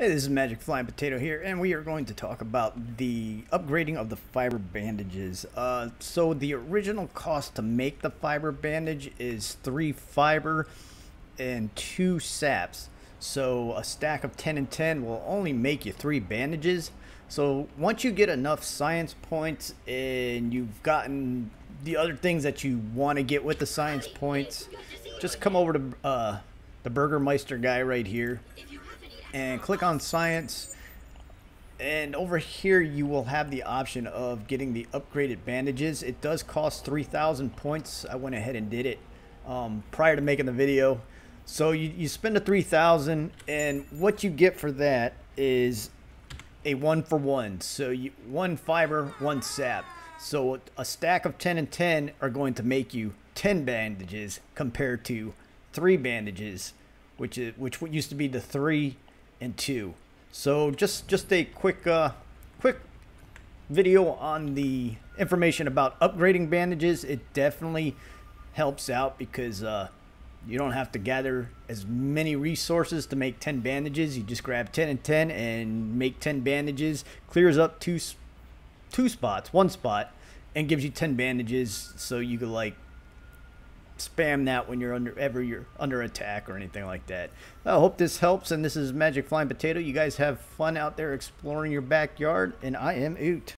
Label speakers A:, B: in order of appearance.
A: Hey, this is Magic Flying Potato here, and we are going to talk about the upgrading of the fiber bandages. Uh, so the original cost to make the fiber bandage is three fiber and two saps. So a stack of 10 and 10 will only make you three bandages. So once you get enough science points and you've gotten the other things that you want to get with the science points, just come over to uh, the Burgermeister guy right here and click on science. And over here you will have the option of getting the upgraded bandages. It does cost 3000 points. I went ahead and did it um, prior to making the video. So you, you spend a 3000 and what you get for that is a one for one. So you one fiber one sap. So a stack of 10 and 10 are going to make you 10 bandages compared to three bandages which is which used to be the three and two. So just just a quick uh, quick video on the information about upgrading bandages. It definitely helps out because uh, you don't have to gather as many resources to make 10 bandages. You just grab 10 and 10 and make 10 bandages. Clears up two two spots, one spot, and gives you 10 bandages so you could like spam that when you're under ever you're under attack or anything like that. I hope this helps and this is Magic Flying Potato. You guys have fun out there exploring your backyard and I am Oot.